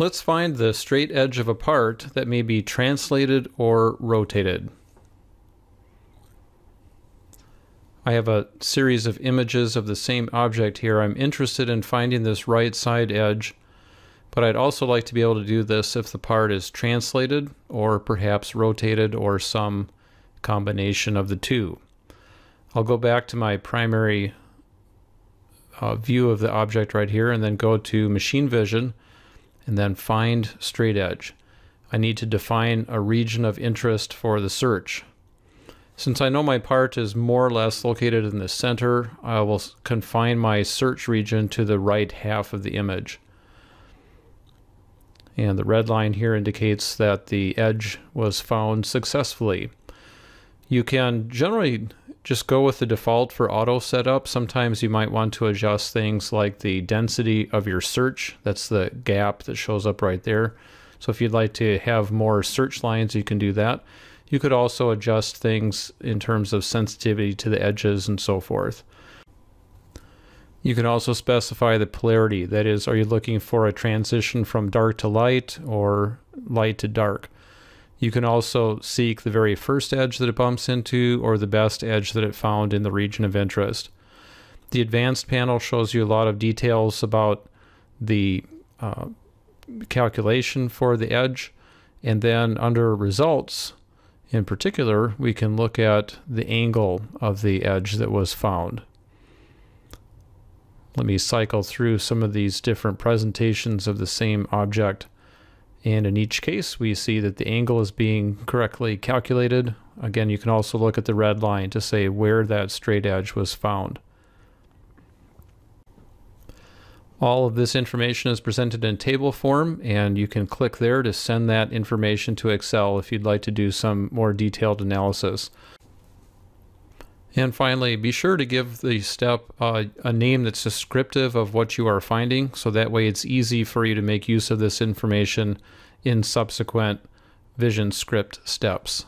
Let's find the straight edge of a part that may be translated or rotated. I have a series of images of the same object here. I'm interested in finding this right side edge, but I'd also like to be able to do this if the part is translated or perhaps rotated or some combination of the two. I'll go back to my primary uh, view of the object right here and then go to machine vision and then find straight edge. I need to define a region of interest for the search. Since I know my part is more or less located in the center, I will confine my search region to the right half of the image. And the red line here indicates that the edge was found successfully. You can generally just go with the default for auto setup. Sometimes you might want to adjust things like the density of your search. That's the gap that shows up right there. So if you'd like to have more search lines, you can do that. You could also adjust things in terms of sensitivity to the edges and so forth. You can also specify the polarity. That is, are you looking for a transition from dark to light or light to dark? You can also seek the very first edge that it bumps into or the best edge that it found in the region of interest. The advanced panel shows you a lot of details about the uh, calculation for the edge. And then under results, in particular, we can look at the angle of the edge that was found. Let me cycle through some of these different presentations of the same object. And in each case, we see that the angle is being correctly calculated. Again, you can also look at the red line to say where that straight edge was found. All of this information is presented in table form, and you can click there to send that information to Excel if you'd like to do some more detailed analysis. And finally, be sure to give the step uh, a name that's descriptive of what you are finding, so that way it's easy for you to make use of this information in subsequent vision script steps.